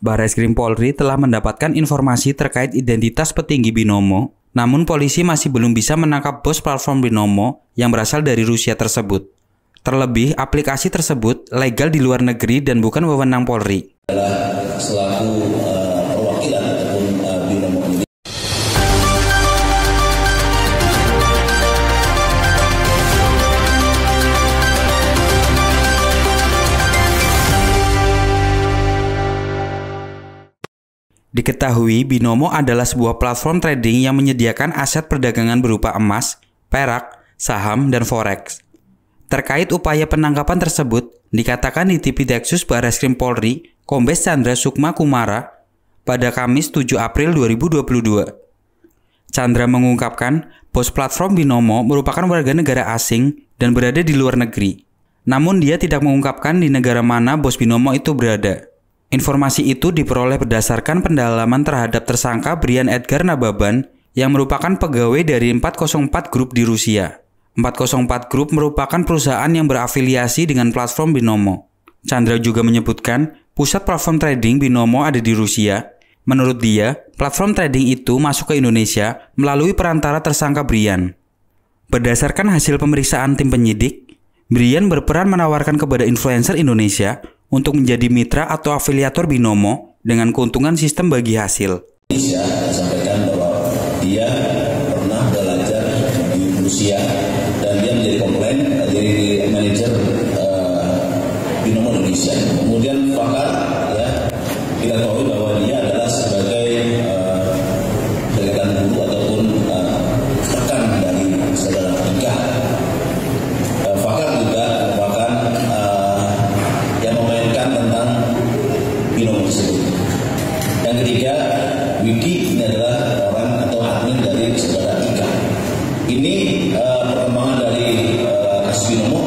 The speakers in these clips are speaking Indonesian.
Barreskrim Polri telah mendapatkan informasi terkait identitas petinggi Binomo, namun polisi masih belum bisa menangkap bos platform Binomo yang berasal dari Rusia tersebut. Terlebih, aplikasi tersebut legal di luar negeri dan bukan wewenang Polri. Adalah selaku Diketahui Binomo adalah sebuah platform trading yang menyediakan aset perdagangan berupa emas, perak, saham, dan forex. Terkait upaya penangkapan tersebut, dikatakan di TV Dexus Barreskrim Polri, Kombes Chandra Sukma Kumara, pada Kamis 7 April 2022. Chandra mengungkapkan, bos platform Binomo merupakan warga negara asing dan berada di luar negeri. Namun dia tidak mengungkapkan di negara mana bos Binomo itu berada. Informasi itu diperoleh berdasarkan pendalaman terhadap tersangka Brian Edgar Nababan yang merupakan pegawai dari 404 Group di Rusia. 404 Group merupakan perusahaan yang berafiliasi dengan platform Binomo. Chandra juga menyebutkan pusat platform trading Binomo ada di Rusia. Menurut dia, platform trading itu masuk ke Indonesia melalui perantara tersangka Brian. Berdasarkan hasil pemeriksaan tim penyidik, Brian berperan menawarkan kepada influencer Indonesia untuk menjadi mitra atau afiliator binomo dengan keuntungan sistem bagi hasil. Indonesia sampaikan bahwa dia pernah belajar di Rusia dan dia menjadi komplain jadi manajer uh, Binomo Indonesia. Kemudian fakar ya kita tahu adalah orang atau admin dari saudara Ika. Ini uh, perkembangan dari eh, uh, kasus Binomo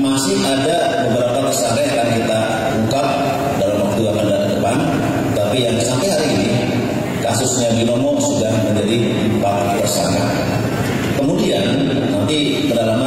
masih ada beberapa tersangka yang akan kita ungkap dalam waktu yang akan datang depan. Tapi yang sampai hari ini kasusnya Binomo sudah menjadi empat tersangka. Kemudian nanti ke dalam